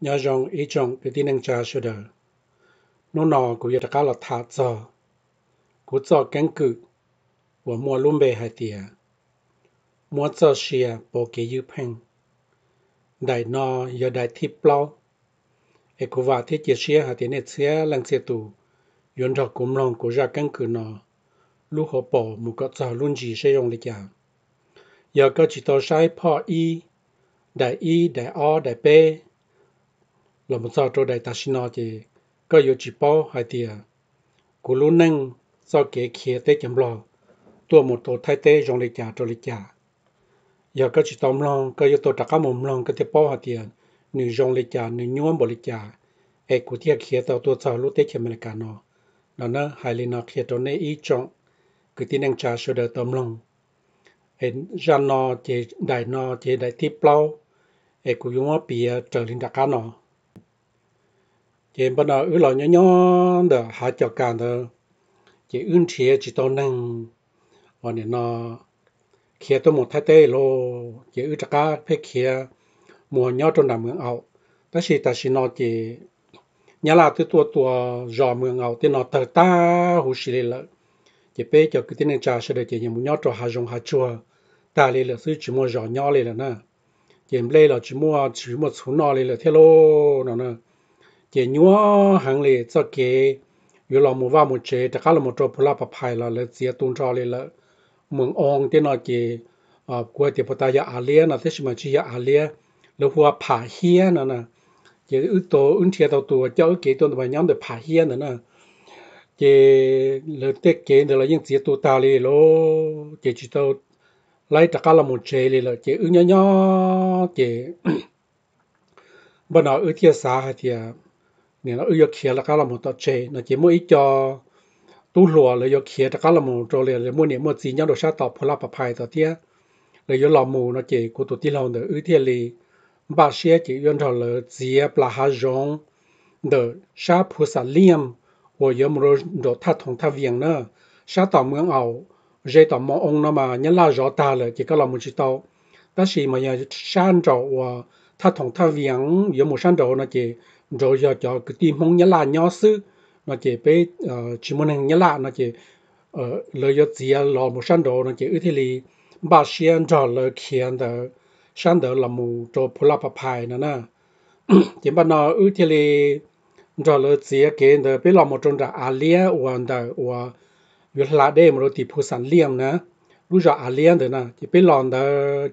nhà dòng ý chồng cái tin anh cha sửa đời. Nó nọ của giờ cá là thả cho của cho căn cự và mua luôn bề hai tiền mua cho xia bỏ cái dư phăng đại nọ giờ đại thiệp lâu e cũng vào thiết chia xia hai tiền này xia lần xia tù. Yon ra cũng lòng của ra căn cự nọ lúc họ bỏ một cái cho luôn gì sẽ dùng để chả giờ có chỉ tao sai phò y. Đại y, đại o, đại b là một sao cho đại ta xin nói thì có yêu chỉ bao hai tia cú lú nâng, do kế kia tế chấm lo. Tua một tổ thay tế trong lịch trả cho lịch trả giờ có chỉ tóm lo có yêu tổ đặc cá mồm lo có thể bao hai tia nữ trong lịch trả nữ nhuốm bộ lịch trả ai cú thiệt kia tàu tua sao lú tế chấm lịch cả nó. Nó nó hai lần nó kia cho nên ý trọng cứ tin năng trả số đời tóm lòng ai ra nó chỉ đại nó chỉ đại tiếp lâu ai cú dùng bia trở lên đặc cá nó chị bắt đầu ứ lo nhỏ nhỏ đó hạ cho cả đó. Chị ưng chia chị tao năng. Và nên nó kia tôi một thái tê lo chị ứ chắc cả phải kia mùa nhỏ trong đầm mương ảo. Ta chỉ ta chỉ nó chị nhà là từ tua tua rò mương ảo. Thì nó tờ ta hồ xì lệ chị bé cho cái tên này trả sẽ được chị nhà mùa nhỏ trong hạ dùng hạ chua. Ta lệ là sư chỉ mua rò nhỏ lệ là nè. Chị em lệ là chỉ mua chỉ mua xuống nó lệ là thế lô nó nè chỉ nhúa hàng lì cho kế yếu lòng mua vào một chế chắc là một trò phù la phải hải là lấy chia tôn trò lì lợ. Mừng ông tên nó chỉ ờ qua thì bắt tay à lia nó thế mà chỉ à lia lúc hoa phá hiên nó nè chỉ ước tổ ứng thiệt tàu tua cho ước kế tuần mà nhóm được phá hiên nữa nè chỉ lời tết kế được là những chia tu tài lì lô. Chỉ chỉ tàu lấy chắc là một chế lì lợ. Chỉ ước nhỏ nhỏ chỉ bên nào ước thiệt xa thì nên nó yêu kia là cá là một tọt chế nó chỉ mỗi cho tu lùa, là yêu kia là cá là một trâu liền là mỗi niệm một gì nhau đồ sát tọt phù la bạc bài tọt tiếc là yêu lò mù, nó chỉ của tổ ti lòng được ưu thiên lì. Ba xe chỉ yên thọ là gì là hà rong để sa phù sa liêm và yêu một đồ thắt thòng thắt viền nữa sa tọt mương ảo dây tọt mong ông nó mà nhớ là rõ ta là chỉ có là một chỉ tàu. Ta chỉ mà nhà san trầu và thắt thòng thắt viền yêu một san trầu nó chỉ rồi giờ cho cái tim mong nhớ là nhỏ sư nó chỉ bé ờ, chỉ muốn nhớ là nó chỉ ờ lời giờ chỉ là một sản đồ, nó chỉ ưu thế ba xiên cho lời khiên đó sản đồ là một cho phù la phải nữa nè chỉ bắt nó ưu thế cho lời à, chỉ cái đó bé là một trong là alia hoàn đó và việc là để một tí phù sản liêm nè lúc giờ alia đó nè chỉ bé lòng đó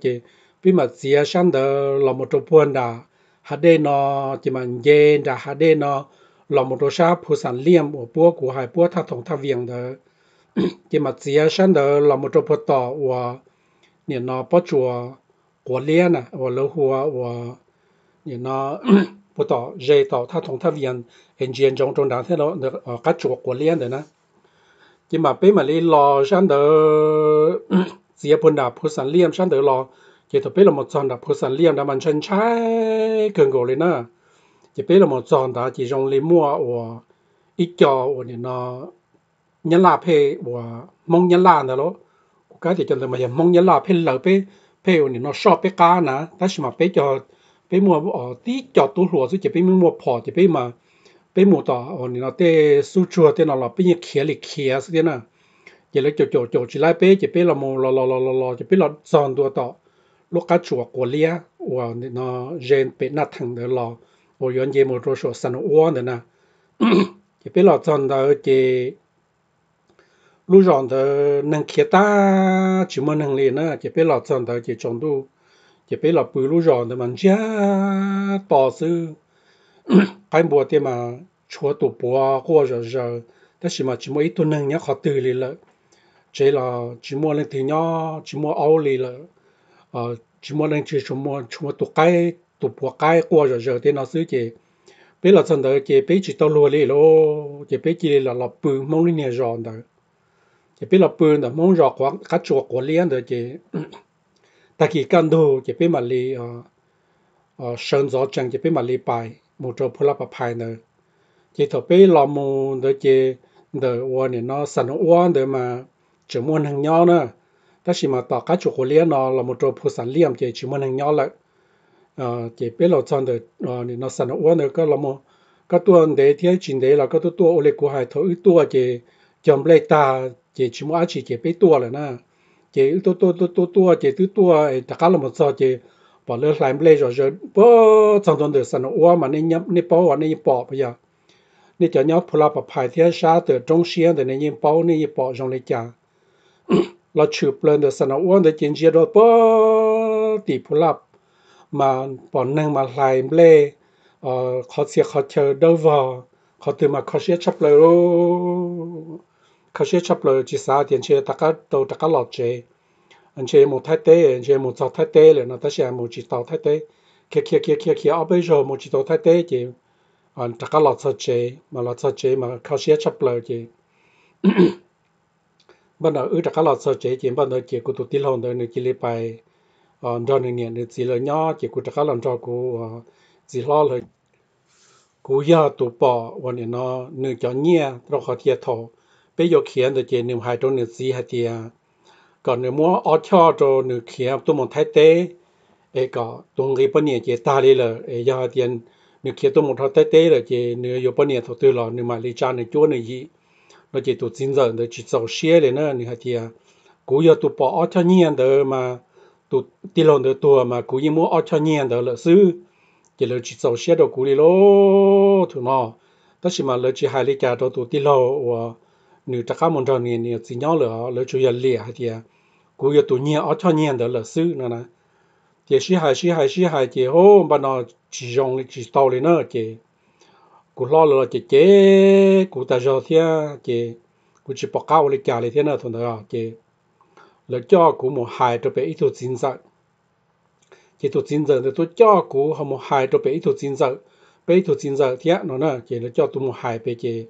chỉ bé mà chỉ sản đồ là một chỗ buồn đó hà đê nó chỉ mà dê ra hà đê nó là một đồ sao phù sản liêm ở búa của hải búa thà thong thà viếng đó chỉ mà dễ sản đó là một đồ bột tỏ và nhìn nó bắt chùa của liên à và lỡ hùa và nhìn nó bột tỏ dê tỏ thà thong thà viếng hiện diện trong trong đó thế đó ở các chùa của liên đó nè chỉ mà bây mà đi lò sản đó dễ bún đạp phù sản liêm sản đó lò chỉ tôi biết là một chọn đã phụ sản liêm đã mình chân trái, cường gỗ lên nữa chỉ biết là một chọn đã chỉ dùng lấy mua và ít cho và nó ờ, nhân là phê và mong nhân là nữa cái thì cho nên mà mong nhân là phê lỡ phê phê và nó so phê cá nè. Ta chỉ mà phê cho, phê mua ở tí cho tu lúa chứ chỉ phê mua phò, chỉ phê mà phê mua tỏ ờ, và nó tê su chua, tê nó là phê như khía lịch khía thế nè. Chỉ là chỗ chỗ chỗ chỉ lại phê, chỉ phê là một lò lò lò lò chỉ phê là chọn đua tỏ lúc cá chuột của lia và nó gen bị nát thằng đó lo và yon gì một số sắn uo nữa na, chỉ biết là chọn đó chỉ lúc chọn đó năng kia ta chỉ muốn năng lực na, chỉ biết là chọn đó cái chọn đủ chỉ biết là bự lúc chọn đó mình chia to sư cái bộ thì mà chúa tụ bộ qua rồi rồi đó chỉ mà chỉ muốn ít tuần năng nhá khó từ liền là chỉ là chỉ muốn lên thì nhá chỉ muốn ao liền là chimo nang chi chimo chimo tu kai tu po kai ko jo jo te na su che pe la san da che pe chi to lo le lo che pe chi la la pu mong li ne jo da che pe la pu da mong jo kwa ka chu ko le da che ta ki kan do che pe ma le sơn gió chẳng chỉ pe ma le pai một trò phula pa pai nữa chỉ thọ pe la mu đó che đó wa nó san wa đó mà chỉ muốn hàng nhau nữa 但是 mà tỏ cá chỗ hồ liên, nó là một chỗ phụ sản liêm chỉ chỉ muốn hàng nhỏ lại. À chỉ biết là chọn được ờ, nó sản uống được. Cái là một cái tuần để thì chính đấy là cái tu tu ole của hải thôi tu chỉ chọn lấy ta, chỉ chỉ muốn chỉ chỉ biết tu là na. Chỉ tu tu tu tu tu chỉ tu tu tất cả là một số chỉ bỏ lỡ lại lấy rồi rồi bỏ trong tuần được sản uống mà nên nhấp, nên bảo nên bỏ bây giờ. Nên cho nhau phù hợp phải theo sát từ trong xuyên để nên bỏ nên bỏ trong lấy trả là chụp lên được sản xuất để chiến trị rồi bơ tỷ phú lập mà bọn năng mà lại lê ờ khó sẽ khó chờ đâu vào khó từ mà khó sẽ chấp lời khó sẽ chấp lời chỉ sao tiền chơi tất cả đầu tất cả lọt chế anh chơi một thái tế anh chơi một giọt thái tế là nó ta sẽ một chỉ tàu thái tế kia kia kia kia kia ở bây giờ một chỉ tàu thái tế chỉ anh tất cả lọt chế mà lọt chế mà khó sẽ chấp lời chỉ bắt đầu ước tất cả lọt chế chỉ bắt đầu chỉ của tụt tiền hồn đời này chỉ lấy bài ờ cho nên nhận chỉ là nhỏ chỉ của ờ, tất cả lòng cho của chỉ lo là cú ya tụ bỏ và nên nó nửa cho nhẹ rồi họ thiệt thổ. Bây giờ khiến được chỉ niệm hai trong nửa gì hay thì còn nửa mua ở cho cho nửa khiến tụ một thái tế. Ấy có tung cái bên này chỉ ta đi là ấy giờ tiền nửa khiến tụ một thái tế là chỉ nửa yêu bên này thổ tư là nửa mà lý cha nửa chúa nửa gì nó chỉ tụt xin giờ để chỉ sầu xe để nữa, như hạt thì cú giờ tụt bỏ ở cho nhiên đó mà tụt đi lòn đó tua mà cú như mua ở cho nhiên đó là sư chỉ là chỉ sầu xe đó cú đi lô thằng nó tất nhiên mà là chỉ hai lý cha đó tụt đi lô và nữ chắc khá một cho nên nhiều xin nhau là là chủ yếu lìa hạt thì cú giờ tụt nhiên ở cho nhiên đó là sư nữa nè. Chỉ hai chỉ hai chỉ hai chỉ hô bà nó chỉ dùng chỉ tàu lên nữa chỉ cụ lo là chế chế cụ ta cho thế chế cụ chỉ bỏ cao lên cả lý thế nào thôi đó chế là cho cụ một hai cho bé ít thôi chín giờ chế tổ chín giờ thì tôi cho cụ họ một hai cho bé tổ chín giờ bé tổ chín giờ thế nó nè chế là cho tôi một hai bé chế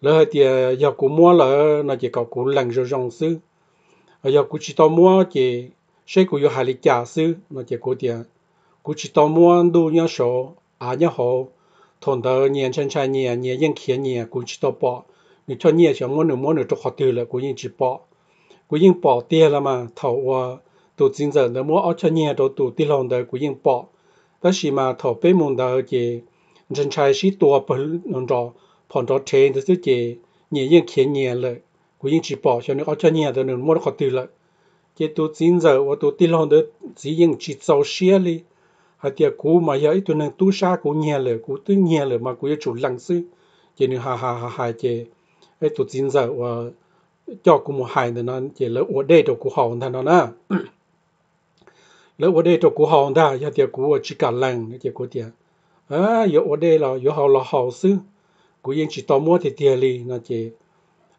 là thì giờ cụ mua là nó chỉ có cụ lần rồi rong sư giờ cụ chỉ tao mua chế sẽ cụ có hai lịch giả sư nó chỉ cú tiền cụ chỉ tao mua đủ nhá số à nhá hồ thôn đó nhà chân trai nhà nhà yên kia nhà cũng chỉ tao bỏ người cho nhà cho mỗi nửa mỗi nửa cho họ tiêu là cũng chỉ bỏ cũng yên bỏ tiền là mà thầu và tổ chính giờ nó mỗi ở cho nhà đó tụ tiêu lòng đó cũng yên bỏ đó chỉ mà thầu bé môn đó chỉ chân trai chỉ tua bỏ lòng đó phòng đó trên đó chứ chỉ nhà yên kia nhà là cũng yên chỉ bỏ cho nên ở cho nhà đó nửa mỗi họ tiêu là cái tổ chính giờ và tổ tiêu lòng đó chỉ yên chỉ giàu xia đi hay tiệt cú mà giờ ít tuần năng tu sa cú nhẹ lệ cú tu nhẹ lệ mà cú chủ lăng sư chỉ nên hà hà hà hà cái ấy tổ chính giờ và cho cú một hai nữa nó chỉ là ở đây đồ cú hòn thằng nó na. Lỡ ở đây cho cú hòn đã ya tiệt cú chỉ cả lăng tiệt cú tiệt à giờ ở đây là giờ hậu là hậu sư cú yên chỉ tao mua thì tiệt li nó chỉ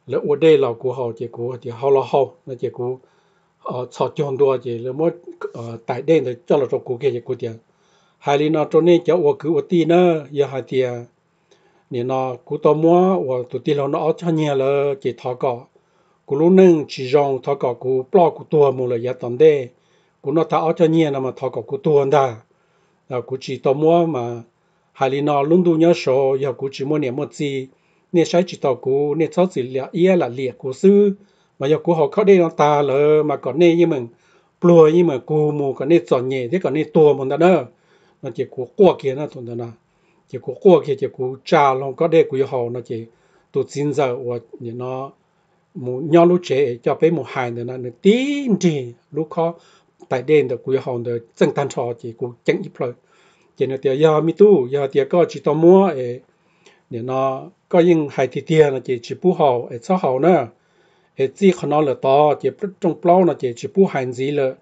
lỡ ở đây là cú hậu chỉ cú thì hậu là hậu nó chỉ cú ờ chọn chọn đua chỉ lỡ mua ờ tại đây là cho là cho cú kia chỉ cú tiệt hai lý nó cho nên cho ở cứ ở tì nữa ya. Hai tìa nè nó cú tao mua và tụi ti nó nó cho nhẹ là chỉ thọ cọ cú lúc nâng chỉ rong thọ cọ cú bỏ cú tua mù là ya tận đê cú nó tháo cho nhẹ nhiên mà thọ có cú tuần da là cú chỉ tao mua mà hai lý nó luôn đủ nhớ số giờ cú chỉ mua nè một gì nè sai chỉ tao cú nè sao chỉ là ia là liệt cú sư mà giờ cú họ khó đây nó ta lờ mà còn nè như mình plua như mà cú mù còn nè chọn nhẹ thế còn nè tua một đó nữa nó chỉ cú qua kia nó thôi đó chỉ cú qua kia chỉ cú cha lòng có đề cú họ nó chỉ tụ chính giờ và nó một nhau lúc trẻ cho bé một hai nữa nó tin gì lúc khó tại đền được quý hòn được chân tan trò chỉ cũng chẳng ít rồi chỉ là tiếc giờ mi tu giờ tiếc có chỉ tao mua ấy để nó có những hai thì tiền là chỉ chỉ bù hậu ấy sao hậu nữa ấy chỉ khả năng là to chỉ trong bao là chỉ chỉ bù hành gì là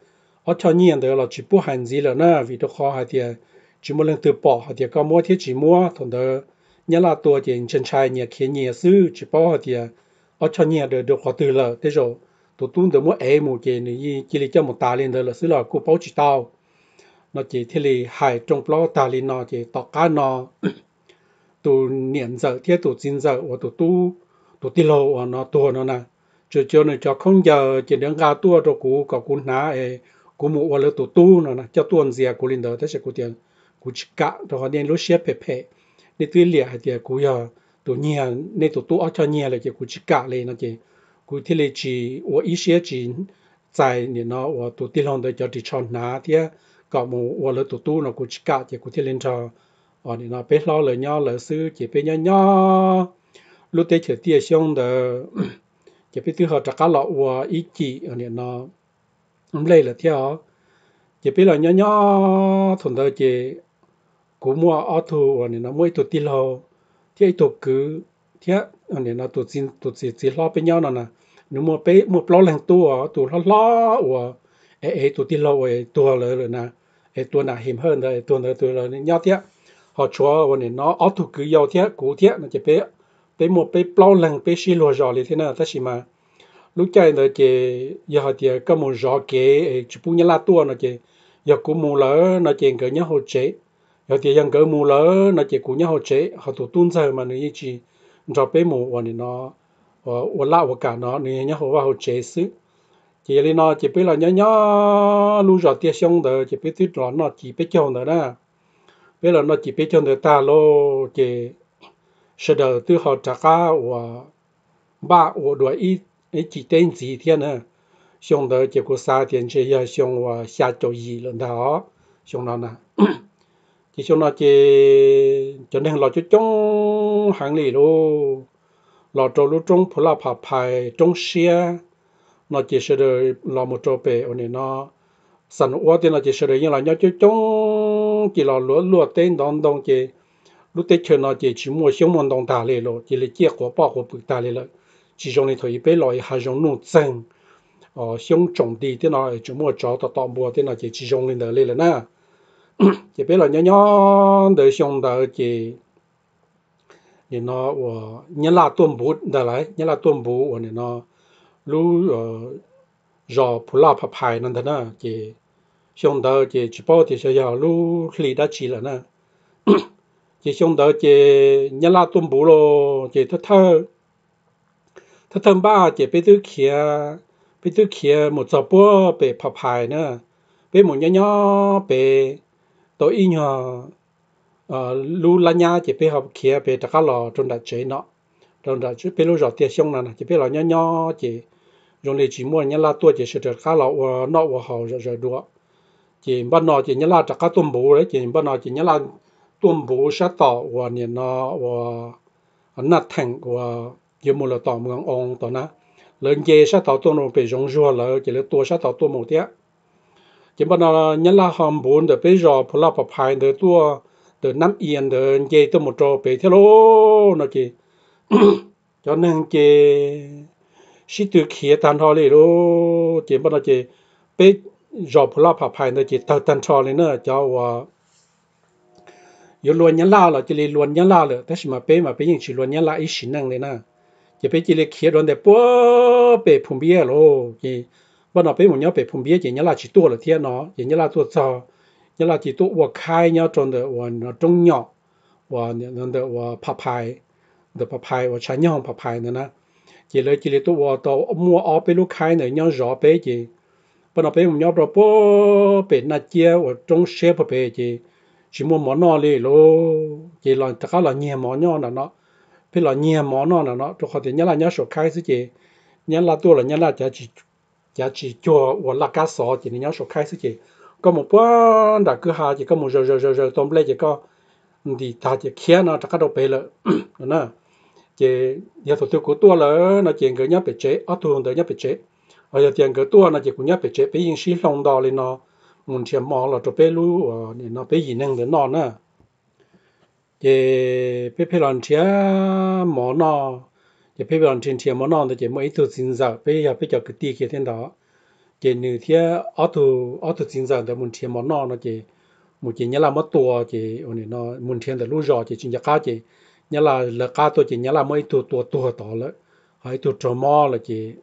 ở cho nhiên đó là chỉ bù hành gì là na vì đó khó hay tiền chỉ một lần từ bỏ hay tiền có mua thì chỉ mua thằng đó nhớ là ตัว chỉ chân trai nhà kia nhà sư chỉ bỏ hay tiền ở cho nhiên được được họ từ là thế rồi tụ tung được mua em một cái này chỉ là cho một ta lên đó là xứ là cô bảo chỉ tao nó chỉ thế là hai trong lo ta lên nó chỉ tọt cá nó tụ niệm giờ thiết tụ chín giờ và tụ tu tụ ti lâu và nó tua nó nè cho cho nó cho không giờ chỉ đang ga tua cho cú có cú ná ấy của một hoặc là tổ tu nó nè, cho tuần gì của linh đó, thế sẽ của tiền. Của chỉ cả rồi nên lúc xếp phê phê nên tuy lìa hay tiền của giờ, tổ nhà nên tổ tu ở cho nhà là chỉ của chỉ cả lên nó chỉ của thế là chỉ của ý xế chỉ tại nên nó của tổ tiên long đó cho chỉ chọn ná thế có mua hoặc là tổ tu nó của chỉ cả chỉ của thế lên cho ở nên nó bé lo lời nhau lời sư chỉ bé nhau nhau lúc đấy chỉ tia xong đó chỉ biết thứ họ trả cá lọ và ý chỉ ở nên nó lấy là theo. Chỉ biết là nhỏ nhỏ thuần đời chỉ cú mua ô tô và này nó mua tụt tiền hồ thế tụt cứ, thế ở này nó tụt xin tụt xin xin lo bên nhau nè nếu mua bé mua lo lần tua, tụt lo lo và ê ê, tụt tiền hồ ê, tua rồi rồi nè. Ê, tua nào hiểm hơn rồi, tua nữa tua rồi nhau thế. Họ chúa và nên nó ô tô cứ giàu thế, cú thế, nó chỉ bé bé mua bé lo lần bé xí lo rồi thì thế nào ta chỉ mà lúc chơi nó chỉ giờ thì có một gió kế chỉ bu nhà la tua nó chỉ giờ cũng mù lỡ nó chỉ cái nhà hồ chế giờ thì ยัง cái mù lỡ nó chỉ cũng nhà hồ chế họ tụ tuân giờ mà nó chỉ cho bé mù và nó và và la và cả nó nên nhà hồ và hồ chế xứ. Chỉ lên nó chỉ biết là nhớ nhớ lúc giờ tiệt xong rồi chỉ biết tuyết rõ nó chỉ biết cho nữa nè biết là nó chỉ biết cho người ta lo chỉ sẽ đợi từ họ trả cá và ba và đuổi ít ít chỉ tên gì thiên nè xong đó chỉ có sáu tiền chỉ要xong và下周一了đó xong nó nè chỉ xong nó chỉ cho nên là cho trong hàng lì luôn là cho lúc trong phù la phà phai trong xe nó chỉ sẽ được là một chỗ bể ở nó sản hóa thì nó chỉ sẽ được như là nhớ cho trong chỉ là lúa lúa tên đón đón chỉ lúc tết chơi nó chỉ chỉ mua xong món đồng đà lì rồi chỉ là chia của bao của bự đà lì rồi chỉ trong này thôi bé loại hai trong nụ chân ờ xong trồng đi thì nó chỉ mua chó, tao tao mua thì nó chỉ chỉ trong này rồi nè chỉ bé là nhỏ nhỏ xong đời chỉ thì nó và nhớ là tuần bút lại nhớ là tuần bút và nó lu ờ giờ phù la phà phai nên thế nào chỉ xong đời chỉ chỉ bảo thì sẽ giờ lu lì đã chỉ là nè chỉ xong đời chỉ nhớ là tuần bút lo chỉ thơ thơ thơ thơ ba chỉ biết thứ kia biết thứ kia một giờ bữa bị phà phai nữa biết một nhỏ nhỏ bị tôi ý nhỏ ờ lu la nha chỉ biết học kia biết tất cả lò trong đại chế nó trong đại chế biết lu rõ tiền xong nè chỉ biết là nhỏ nhỏ chỉ dùng để chỉ mua nhá la tua chỉ sẽ khá là nó và họ rồi rồi đua chỉ bắt nó chỉ nhá la tất cả tuần bù đấy chỉ bắt nó chỉ nhá la tuần bù sẽ tỏ và nhìn nó và nát thành và giờ mua là tàu mương ông tàu na lớn dê sát tàu tuần nó bị rong rùa là chỉ là tua sát tàu tua một tiếc chỉ bắt nó nhá la hầm bún để bây giờ phụ la phà phai để tua để năm yên để dê tôi một trò bị thế lô nó chỉ cho nên chỉ sĩ từ kia tan thọ lên lô chỉ bắt nó chỉ bị dò phụ la phà phai nó chỉ tao tan thọ lên nữa cho và yêu luôn nhá la là chỉ lấy luôn nhá la rồi, thế mà bé mà bé những chỉ luôn nhá la ít xin năng lên nè chỉ bé chỉ lấy kia rồi để bố bé phun bia lô chỉ bắt nó bé một nhá bé phun bia chỉ nhá la chỉ tua là thiên nó chỉ nhá la tua cho 你那几多我开鸟种的我那中鸟，我那的我拍拍的拍拍我产鸟拍拍的呢，chỉ là chỉ là tôi vào tàu mua ở bên lúc khai này nhau rõ bé chỉ bên nào bên mình nhau rồi bố bên na chia ở trong xe bố bé chỉ chỉ mua món nọ đi lô chỉ là tất cả là nhiều món nhau là nó phải là nhẹ mỏ nó là nó, rồi họ thì nhớ là nhớ sổ khai chứ chị. Nhớ là tôi là nhớ là chỉ chỉ chỉ cho và là cá sò chỉ nhớ sổ khai chứ chị. Có một bữa đã cứ hà chỉ có một rồi rồi rồi rồi tôm lên chỉ có. Thì ta chỉ khía nó, chắc đâu bể lợ. Nè chỉ giờ tụi tiêu của tôi là nó chuyện cái nhớ bị chế, ở tuần tới nhớ bị chế. Ở giờ tiền cái tôi nó chỉ cũng nhớ bị chế bây giờ sĩ lòng đỏ lên nó. Muốn tiền mỏ là tụi bé lú nó bé gì năng để nó nè chỉ bể bể lần chia mỏ nọ chỉ bể lần tiền tiền mỏ nọ thì chỉ mỗi thứ sinh giờ, bây giờ bây giờ cái tiền kia thế đó. Chỉ nữ thì ở tu ở tu sinh rằng thì muốn thiên mỏ nọ nó chỉ một chỉ nhớ là mất tua chỉ ôn nó, muốn thiên là lú rồi chỉ chính gia cá chỉ nhớ là là cá tôi chỉ nhớ là mấy tu tua hay to 了还 tu trò mò là chỉ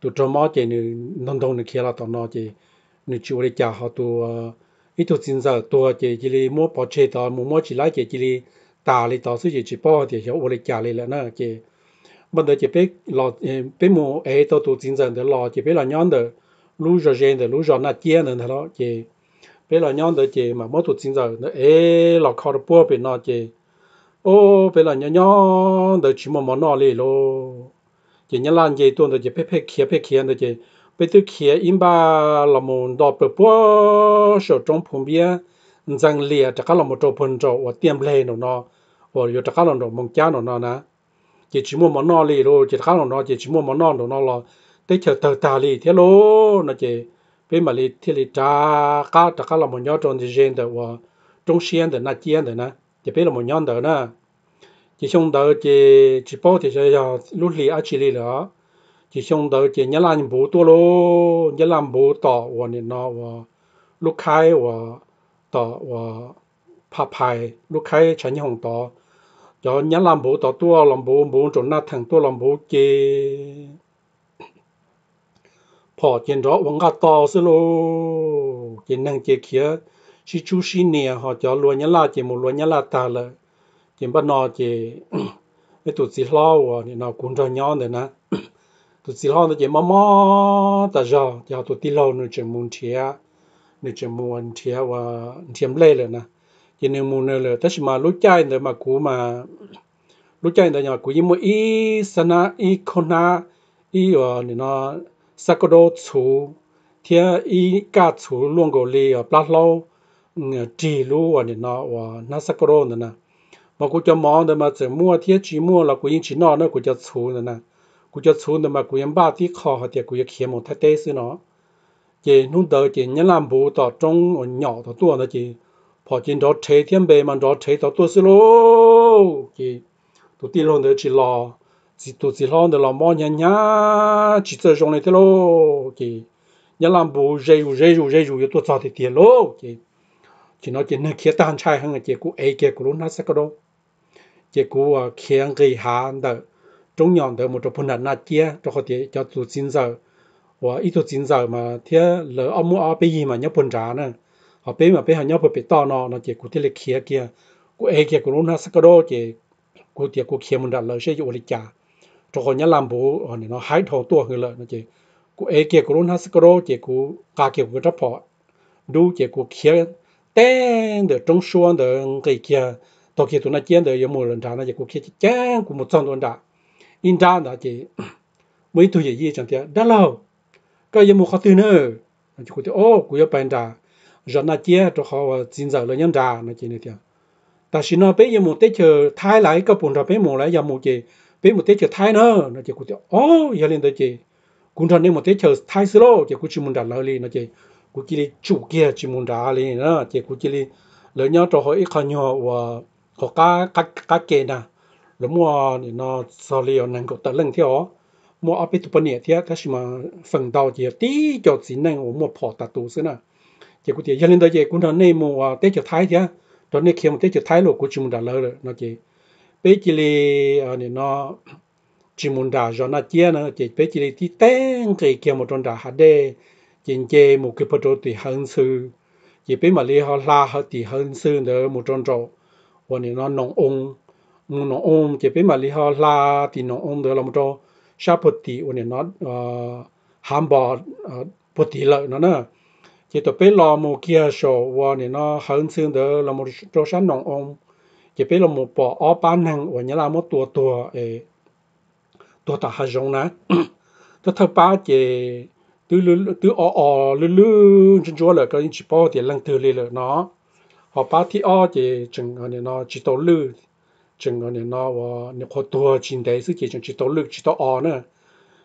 tu trò mò chỉ nữ nông thôn nữ kia là tao nó chỉ nữ chú đi chả họ tu ít tu chính rằng tua chỉ chỉ li mua bỏ chế tao mua mua chỉ lái chỉ chỉ li tà li tao sử chỉ bỏ thì hiểu ôn đi li là nó chỉ bây giờ chỉ biết lo, biết mua ấy tao tuổi chính rằng để lo chỉ biết là nhon được lú giờ gen được, lú giờ nát chia nữa đó chỉ biết giờ nhon được chỉ mà mất tuổi chính giờ nó khó được bua bên nó chỉ, ô biết giờ nhon nhon chỉ mà món nó lì lô chị nhớ lan chị tuần de chị phê biết kia phê kia bây giờ kia in ba là một đỏ bờ bùa sổ trong phun bia rằng lìa chắc là một chỗ phun chỗ và tiêm lê nó nó và giờ chắc là nó mong cha nó nó nè chỉ chỉ mua món nó lì rồi chỉ chắc là nó chỉ chỉ mua món nó nó nó là tới chờ tờ tà lì thế lô nó chỉ bên mà lì thế lì cha cá chắc là một nhau trong gì đó và trong xiên đó na chiên đó nè chỉ bên là một nhau đó nè chỉ xong đó chỉ chỉ bao thì sẽ lúc lì ở chỉ lì nữa chỉ xong đó chỉ nhớ làm bố tôi lo, nhớ làm bố tỏ và nên nó và lúc khai và tỏ và phá phai lúc khai chẳng như hồng tỏ. Cho nhớ làm bố tỏ tôi làm bố bố chỗ na thằng tôi làm bố chỉ họ chuyện đó vẫn gạt to xí lô chỉ năng chỉ kia chỉ chú xí nè họ cho luôn nhớ là chỉ một luôn nhớ là ta là chỉ bắt nó chỉ cái tụt xí lo và nó cũng cho nhau nữa nè. tụi xí hòn tụi mò mò ta giờ giờ tụi tì lâu nữa chỉ muốn chia nữa chỉ muốn chia và chiếm lệ rồi nè chỉ nên muốn nữa tất mà lúc chạy nữa mà cú mà lúc chạy nữa nhà cú nhưng mà ý sana ý kona ý ở nó độ chú thì ý cả chú luôn gọi là ở plát lâu chỉ lu và nó và nó sakado nữa nè mà cú cho mò nữa mà chỉ mua thiết chỉ mua là cú chỉ nó nữa cú cho chú nữa nè cú cho xuống mà cú em ba tí khó thì cú em kiếm một thái tế xí nó chỉ nung đỡ chỉ nhân làm bù tỏ trong ở nhỏ tỏ tua nó chỉ họ chỉ đó chế thiên bề mà đó chế tỏ tua xí lô chỉ tụ tí luôn nữa chỉ lo chỉ tụ chỉ lo nữa là mò nhá nhá chỉ chơi trong này thế lô chỉ nhân làm bù dây dụ dây dụ dây dụ tụ cho thì tiền lô chỉ chỉ nói chỉ nên kia tan trai hơn là chỉ cú ấy kia cú nó sẽ có đâu chỉ cú kia người hà đỡ trong nhóm đó một chỗ phun na chia cho họ thì cho tụ chín giờ và ít tụ chín giờ mà thế lỡ ông mua ở bây giờ mà nhớ phun trả nè họ bây mà bây họ nhớ phun bị to nó nó chỉ cụ thể là kia kia cụ ấy kia cụ nó sắc đó chỉ cụ thì cụ kia mình đã lỡ sẽ dụ lịch trả cho họ nhớ làm bố họ nó hái thổ tua hơn lỡ nó chỉ cụ ấy kia cụ nó sắc đó chỉ cụ cả kia cụ rất phò đủ chỉ cụ kia tên được trong xuân được cái kia tao kia tụi nó chiến được有冇人trả nó chỉ cụ kia chỉ chán cụ một trăm đồn trả In ra đó chị mấy tuổi gì chẳng tiếc đã lâu cái gì một khó tin nữa chỉ có thể ô cũng yêu bạn ra rồi nó chia cho họ xin giờ là nhân ra nó chỉ này tiếc ta xin nó bây giờ một tết chờ thái lại cái bồn ra bây một lại giờ một chị bây một tết chờ thái nữa nó chỉ có thể ô giờ lên đó chị cũng thằng này một tết chờ thái xí lô chỉ cũng chỉ muốn đặt lời liền nó chỉ cũng chỉ chủ kia chỉ muốn đặt liền nữa chỉ cũng chỉ lời nhau cho họ ít khó nhỏ và họ cá cá cá kê แล้วมัวเนี่ยนอซอเลียวนั่งก็ตัดเรื่องเที่ยวมัวเอาไปตุปเนี่ยเที่ยก็ชิมาฝั่งดาวเจียตีจอดสินนั่งโอ้มัวพอตัดตูซึน่ะเจียกูเจียยันเดเจียกูนั่นในมัวเตจิท้ายเที่ยตอนนี้เขียมเตจิท้ายโลกูชิมุนดาเลยนอเจียไปจิลีเนี่ยนอชิมุนดาจอนาเจียนะเจียไปจิลีที่เต้งเกียเขียมตอนดาฮัดเดจินเจมุกิปโตติฮันซือเจียไปมาเลียเขาลาเขาติฮันซือเนอมุตอนโจวันนี้นอนนององ mu no om che pe mali ha la, ti no om de la mo to. Sha poti o ne not ham ba poti la no na. Che to pe lo mo kia sho, wa ne nó han sin de la mo to sha no om che pe la mo po o pa nang, wa nya la mo tua tua e tua ta ha jong na. To tha pa che, tu lu, tu o o, lu lu chân chúa là cái chỉ bao tiền lăng từ lên là nó họ ba thì o chỉ chừng này nó chỉ tổ lư chừng nó nó và nó có tua chín đấy sự chỉ chừng chỉ tổ lực, chỉ tổ ở nữa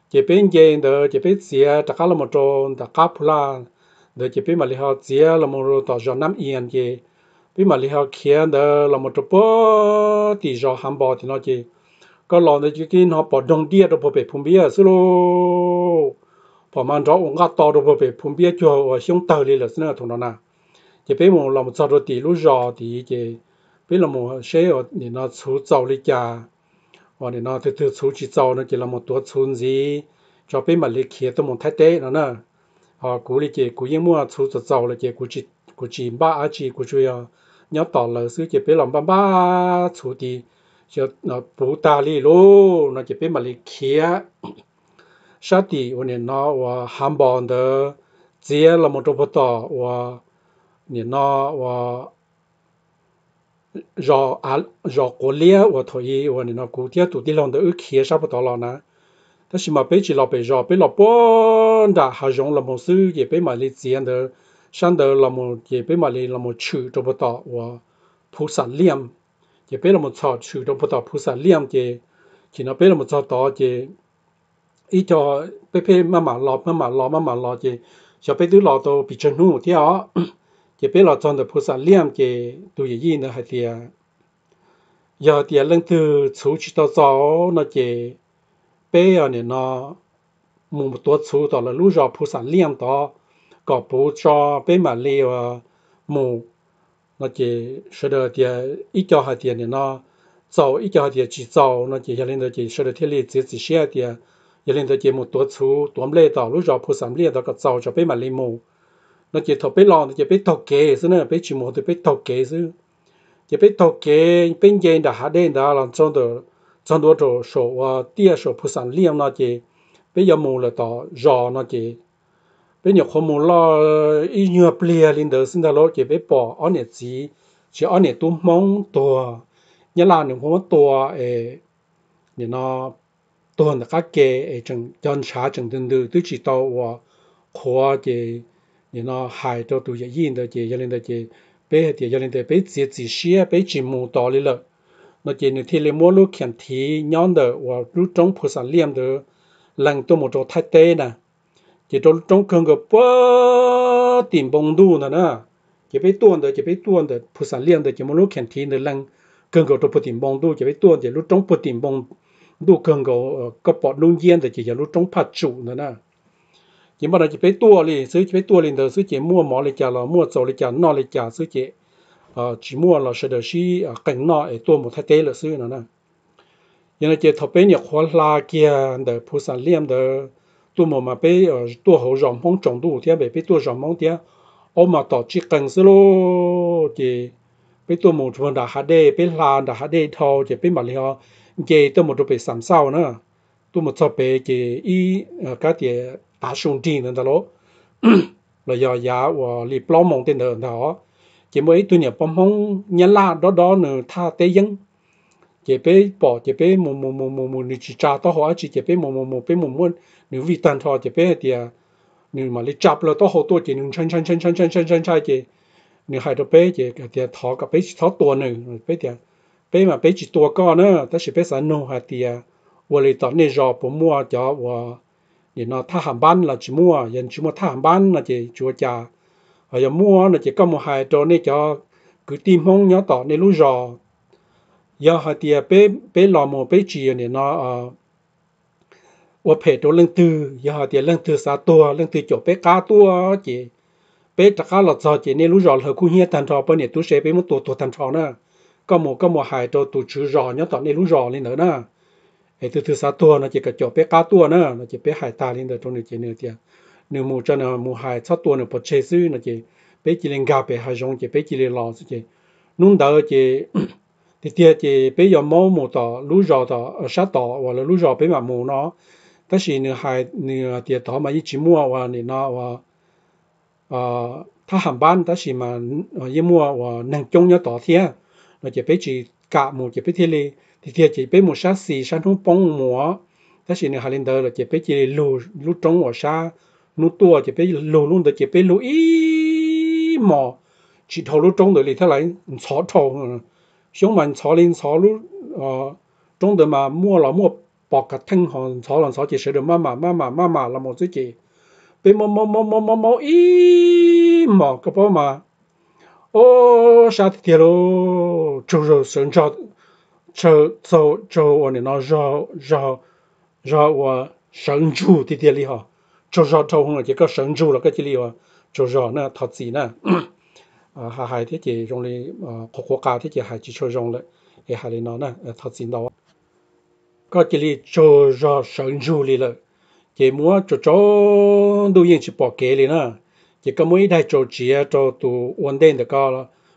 chỉ bên gì đó, chỉ bên xía tất cả là một chỗ tất cả là đó, chỉ bên mà lý họ xía là một chỗ tổ cho năm yên gì bên mà lý họ kia đó, là một chỗ bó thì cho ham bò thì nó chỉ có lò nó chỉ kia họ bỏ đông địa đó bỏ bể phun bia xí lô. Bỏ mang cho ông gạo to đó bỏ bể phun bia cho ở xuống tàu đi là xí nữa thằng nó nè chỉ bên một là một chỗ thì lúc giờ thì chỉ bây giờ một xe ở thì nó chú giàu đi cả và thì nó từ từ chú chỉ giàu nó chỉ là một tổ chú gì cho bây mà lấy kia tôi muốn thay thế nó nè họ cú đi chỉ cú yên mua chú cho là chỉ cú chỉ cú chỉ ba à chỉ cú chủ nhớ tỏ lời sư chỉ bây giờ ba ba chú đi cho nó bù ta đi lô nó chỉ bây mà lấy kia sát đi và nó và ham bòn đó chỉ là một chỗ bắt đầu và nó và rõ à rõ cổ lia và thôi và nên nó cổ tia tụt đi lòng đó ước kia sao bắt đầu lo nè thế thì mà bây giờ là bây giờ bây giờ bốn đã hà giống là một sự gì bây mà lấy tiền đó sang đó là một gì bây mà lấy là một chữ cho bắt đầu và phú sản liêm gì bây là một chữ chữ cho bắt đầu chỉ nó bây là một đó gì ý cho bây bây mà mà lo mà mà lo mà mà lo gì cho bây thứ lo tôi bị chân hú chỉ biết là trong đó phù sa liêm chỉ tụi gì nữa hay thì giờ thì lần thứ chú chỉ tao gió nó chỉ bé ở này nó mù một tuần chú đó là lúc giờ phù sa liêm đó có bố cho bé mà liều mù. Nó chỉ sợ được thì ít cho hay tiền thì nó giàu ít cho hai tiền chỉ giàu nó chỉ giờ lên đó chỉ sợ được thiên lý chỉ chỉ xe thì giờ lên đó chỉ mù tuần chú tuần lê đó lúc giờ phù sa liêm đó có giàu cho bé mà liều mù nó chỉ thọ bé nó chỉ bé thọ kê xí nữa bé chỉ một thì bé thọ kê xí chỉ bé thọ kê bên trên đã hạ đến đã làm trong được trong được chỗ số và tia số phụ sản liêm nó chỉ bé giờ mua là tỏ rõ nó chỉ bé nhiều không mù lo ý nhựa plia lên đó xin ta lo chỉ bé bỏ ở nhà gì chỉ ở nhà tu mong tua nhà là những hôm tua ấy thì nó tuần là các cái ấy chẳng chọn sáng chẳng tương tự tôi chỉ tao và khóa cái 你那还都都也印的的，也领的的，被的也领的被自己写被节目到里了。nó chỉ như thế là mua lúc khiển thí nhon đỡ và lúc trong phù sản liêm đỡ lần tôi một chỗ thay tê nè chỉ trong trong cơn cái bơ tìm bông đu nè nè chỉ biết tuôn đỡ chỉ biết tuôn đỡ phù sản liêm đỡ chỉ mua lúc khiển thí nè lần cơn cái chỗ tìm bông đu chỉ biết tuôn chỉ lúc trong phù tìm bông đu cơn cái cái bọt luôn yên đỡ chỉ là lúc trong phát trụ nè nè chỉ mà là chỉ phải tua liền sứ chỉ phải tua liền đó sứ chỉ mua mỏ liền chả là mua sầu liền chả nọ liền chả sứ chỉ chỉ mua lò sẽ được xí cảnh nọ để tua một thay thế là sứ nó nè nhưng mà chỉ thập bên nhà khoa la kia để phù sản liêm để tua một mà bé tua hậu rộng phong trọng đủ thế bé tua rộng phong thế ông mà tổ chức cần sứ lô chỉ bé tua một phần đã hạt đê bé la đã hạt đê thâu chỉ bé mà liền chỉ tua một đôi bé sắm sau nữa tua một thập bé chỉ ý, cái tiền bà xuống đi nên đó là giờ giá và lì plom mong tên đó đó chỉ mới tôi nhớ bom hông nhân la đó đó nữa tha tế dân chỉ bé bỏ chỉ bé mù mù mù mù mù nữ chỉ cha to hóa chỉ chỉ bé mù mù mù bé mù mù nữ vị tàn thọ chỉ bé thì nữ mà lấy chập là to hồ to chỉ nữ chân chân chân chân chân chân chân chân chỉ nữ hai đứa bé chỉ cái thì thọ cái bé chỉ thọ tua nữ bé thì bé mà bé chỉ tua con nữa ta chỉ bé sản nô hai thì và lấy tao này rồi bố mua cho và thì nó tha hàng ban là chỉ mua yên chỉ mua tha hàng ban là chỉ chúa cha ở giờ mua là chỉ có một hai trò này cho cứ tìm mong nhớ tỏ này lú rò. Giờ họ thì bé bé lò mồ bé chỉ này nó ờ và phải đồ lưng tư giờ họ thì lưng tư sa tua, lưng tư chỗ bé cá tua, chỉ bé trả cá là sao chỉ này lú rò họ cũng hiền thành trò bên này tu sẽ bé một tổ tổ thành trò nữa. Có một có một hai trò tu chữ rò nhớ tỏ này lú rò lên nữa nữa hay từ từ sa tua nó chỉ có chỗ bé cá tua nữa, nó chỉ bé hải ta lên được trong này chỉ nửa thì nếu mua cho nó mua hải sát tua nó bớt chế sư nó chỉ bé chỉ lên gà bé hải rong, chỉ bé chỉ lên lò, chỉ nung đầu chỉ thì tia chỉ bé giờ mua mua tỏ lú rò tỏ sát tỏ, hoặc là lú rò bé mà mù nó. Tất nhiên nửa hải nửa tia tỏ mà chỉ mua, hoặc là nó, hoặc ờ thà hàng bán tất nhiên mà ờ, mua, hoặc nâng chung nhớ tỏ thế nó chỉ bé chỉ cả mù, chỉ bé thế này thì kia chỉ biết một sát xì sát không bóng mua thế chỉ ne hà lên đời là chỉ biết chỉ lù lù trống ở xa nó tua chỉ biết lù luôn được chỉ biết lù ý mò. Chỉ thầu lù trống đời thì thế lại chó thầu xong mình chó lên chó lù ờ trống đời mà mua là mua bọc cả thân hòn chó là chó chỉ sửa được mà mà mà mà mà mà là một chút gì bị mò mò mò mò mò mò ý mò, cái bao mà, ô sao thì thiệt lô châu rồi sơn cho cho cho cho anh nó do do do và sáng chủ thì tiền li họ cho cho thâu không là chỉ có sáng chủ là cái chỉ li họ cho cho na thật gì na hà hải thế chỉ trong này quốc quốc gia thế chỉ hải chỉ cho trong lại cái hải nó na thật gì đó có cái li cho cho sáng chủ li rồi cái mua cho cho đồ yên chỉ bỏ cái này na cái cái mỗi đại cho chỉ cho tụ ổn định được cái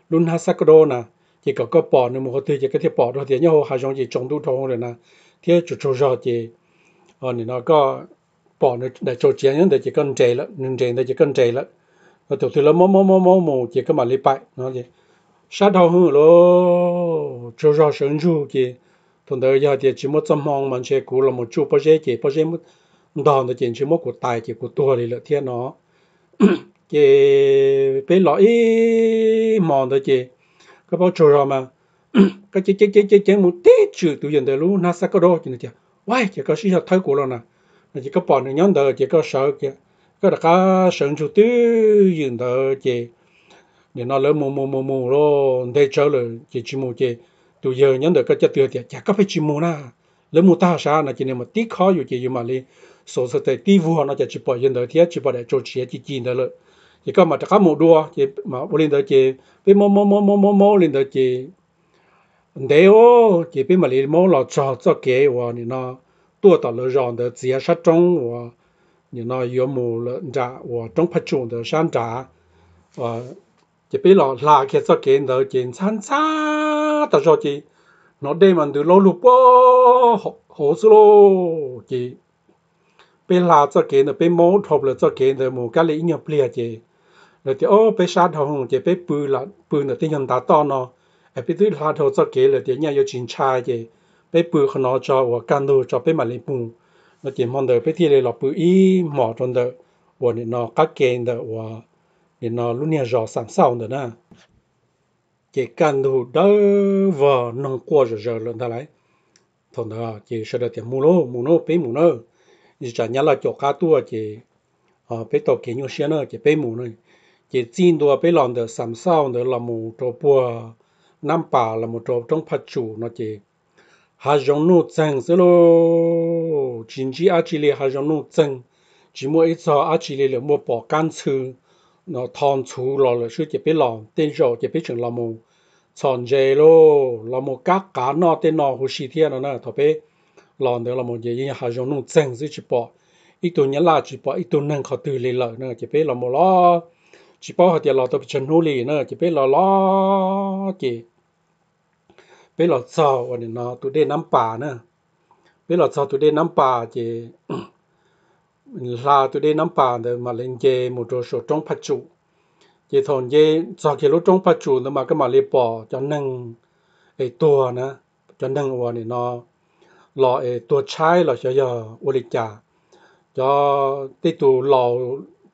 luôn ha sắc đó na chỉ có có bỏ nữa một thứ chỉ cái thể bỏ đó thì nhau hai giống chỉ trồng đủ thong rồi nè. Thì chủ chủ rõ chỉ ờ nó có bỏ nó để cho chiến nhân để chỉ cần chạy lắm nên chạy để chỉ cần chạy lắm rồi từ từ là mò mò mò mò mò chỉ có mà lấy bại, nó gì sát đầu hư lo chủ ra sinh ru chỉ thằng đó giờ thì chỉ một trăm mong mà chơi cú là một chút bao giờ chỉ bao giờ một đòn thì chỉ chỉ một cuộc tài, chỉ cuộc tua thì là thiên nó. Chỉ bé lọ mòn đó chỉ cái bao trâu mà. Cái chế chế chế chế chế một tí chữ tự nhiên đấy na sa cái đó chỉ là chỉ why chỉ có sĩ học thấy cú rồi nè. Chỉ có bỏ những nhóm đó chỉ có sợ kìa. Cái là cả sợ chủ tư hiện đó chỉ để nó lớn mù mù mù mù rồi để chơi rồi chỉ chỉ mù chỉ tụ giờ nhóm được cái chất tiêu thì chả có phải chỉ mù na lớn mù ta sao là chỉ nên mà tí khó อยู่ chỉ mà đi số số tại tí vua nó chỉ chỉ bỏ nhân được thì chỉ bỏ để cho chỉ chỉ chỉ đó rồi chỉ có mà có một đua, chỉ mà bố lên đó chỉ biết mô mô mô mô mô mô lên đó chỉ để ô, chỉ biết mà lên mô là cho cho kế và nè nó đua tới lỡ ròn đó chỉ sát trong và nè nó yếu mù lỡ trả và trong phát triển đó sáng trả và chỉ biết là là cái cho kế đó chỉ sáng xa tới cho chỉ nó đem mình từ lâu lúc bỏ hồ sơ lô chỉ bên là cho kế nó bên mô thuộc là cho kế nó mù cái lý nhập liệt chỉ rồi thì ô, bé sát hồng chỉ bé bự là bự là tiếng nhân ta to nó. Em biết thứ là thầu cho kế là tiếng nhà yêu chính trai chị. Bé bự không nó cho và can đồ cho bé mà lên bù nó chỉ mong đợi bé thì là bự ý mỏ trong đợi và nên nó cắt kén đợi và nên nó luôn nhà rõ sáng sau nữa nè. Chỉ cần đồ đỡ vợ nông qua rồi rồi lần ta lại thằng đó chỉ sợ được tiền mù lô mù lô bé mù lô chỉ chả nhớ là chỗ cá tua chỉ ờ bé tàu kiến nhiều xe nữa chỉ bé mù nữa chỉ xin đua bé lòng được sáng sao nữa là một trò bùa năm bà là một trò trong phát chủ nó chỉ hà giống nụ chân xí lô chính trị á chỉ lì hà giống nụ chân chỉ mua ít sao à chỉ là mua bỏ can chư nó thon chú lò là sư chỉ biết lòng tên rồi chỉ biết chừng là một chọn dê lô là một các cá nọ tên nọ hồ sĩ thiên nó nè thọ bé lòng nữa là một gì như hà giống nụ chân chứ chỉ bỏ ít tuổi nhớ là chỉ bỏ ít tuổi nâng khó từ lì lợi nè chỉ biết là một lo chỉ bỏ họ tiền lò tập chân hú lì nữa chỉ biết là lo chỉ biết là sao và nó tụi đây nắm bà nữa biết là sao tụi đây nắm bà chỉ là tụi đây nắm bà để mà lên chơi một số trong phát trụ chỉ thôn chơi sau khi lúc trong phát trụ nó mà cái mà lấy bỏ cho nâng ấy tua nè cho nâng vào này nó lò ấy tua trái là cho giờ ô lịch trả cho tê tù lò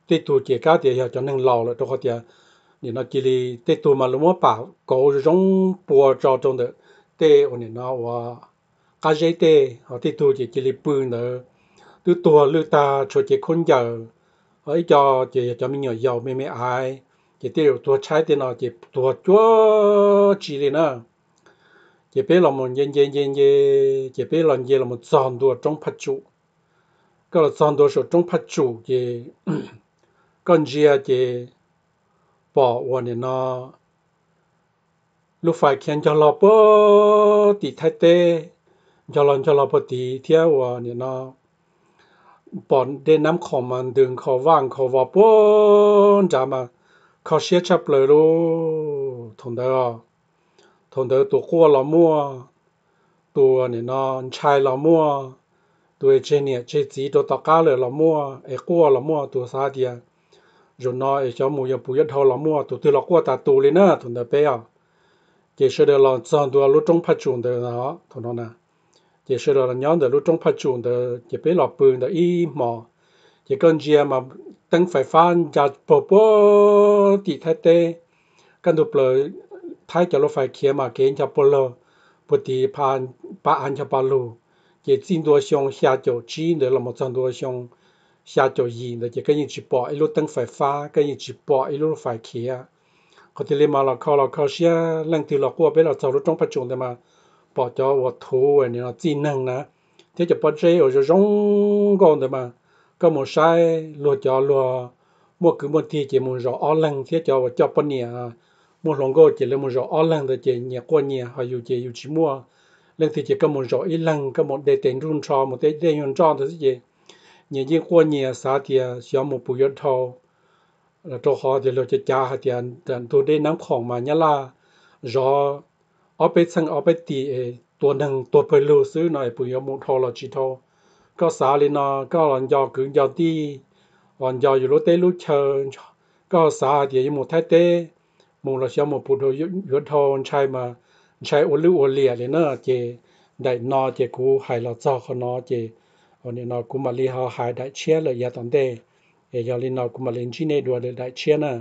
tê tu chỉ cá thì cho nên lâu rồi cho họ thì thì nó chỉ là tê tu mà lúc mà bảo cổ rong bùa cho trong đó. Tê ô này nó và cá dây tê họ tê tu chỉ chỉ là bự nữa từ tua lư ta cho chỉ con giờ. Ấy cho chỉ cho mình nhỏ giàu, mẹ mẹ ai. Chỉ tiêu tua trái thì nó chỉ tua chúa chỉ là nó. Chỉ biết là một nhân nhân nhân nhân chỉ biết là nhân là một dọn đồ trong phát trụ cái là dọn đồ số trong phát trụ กันเจียเจปอวันเนอะลูกฝ่ายเขียนจลอปติไทเตจลอนจลอปติเที่ยววันเนอะปอนเดน้ำของมันดึงขอว่างขอวอปนจามาขอเสียชับเลยรู้ทงเด้อทงเด้อตัวขั้วลอมั่วตัวเนี่ยนอนชายลอมั่วตัวเจเนียเจจีตัวตะก้าเลยลอมั่วเอ้ขั้วลอมั่วตัวซาเดีย rồi nó ấy cho mua bùi thâu là mua tụ từ là qua ta tụ lên nữa thùng đó bé à chỉ sẽ được là chọn tụ lúc trong phát triển được đó thùng đó nè chỉ是了娘的路中拍中的也别老笨的一毛，也跟着嘛等phải phan gia bố bố thì thay tê căn đồ bờ thay cho nó phải kia mà kiến cho bố lô bố thì phan ba anh cho ba lô也进多上下九七的那么增多上 下九一的，就跟人去报一路等phải pha跟人去报一路phải kia เขาที่เรียนมาเราเขาเราเขาเสียเรื่องที่เรากลัวไปเราจะรู้ต้องประจุแต่มา bỏ cho vật thú và nó chi năng nè thế cho bắt chơi ở chỗ rong con đấy mà có một sai lùa cho lùa một cứ một thì chỉ một rõ ở lăng thế cho cho bắt nhẹ một lòng cô chỉ là một rõ ở lăng thì chỉ nhẹ qua nhẹ hay dù chỉ dù chỉ mua lần thì chỉ có một rõ ít lăng có một đề tiền run cho một đề đề yon cho thì gì nhẹ nhẹ qua nhẹ sao thì xóa một bụi thâu là cho họ thì lo cho cha thì anh tôi đi nắmของmà nhá là rõ เอาไปสั่งเอาไปตี ตัวหนึ่งตัวไปรู้ซื้อหน่อยปุ๋ยมุทอลจิทอก็สาลินาก็หลันยอกึ่งยอตีหลันยออยู่รถเต้ลุเชิญก็สาเดียมุไทเต้มุเราเชื่อมุปุโตยุทธใช้มาใช้อวลืออวเลียเลยเนอะเจ đại nó chỉ cú hay là cho họ nó chỉ ở nên nó cũng mà li họ hai đại chia là ya tận đây giờ li nó cũng mà lên chi này đùa đại chia nè